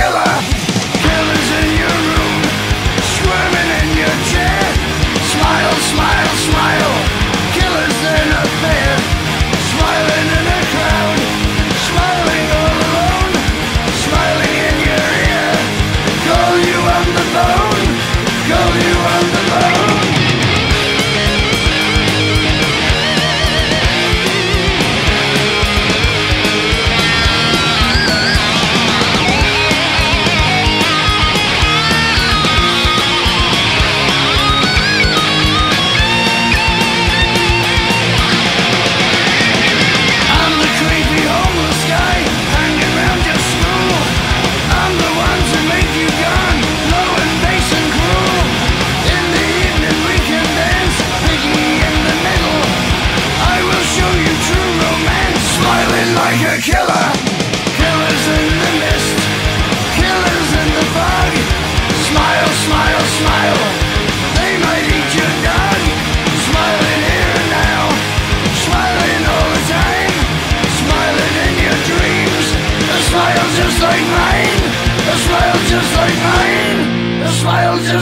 killer a killer. Killers in the mist, killers in the fog. Smile, smile, smile. They might eat your dog. Smiling here and now, smiling all the time. Smiling in your dreams. A smile just like mine. A smile just like mine. A smile just.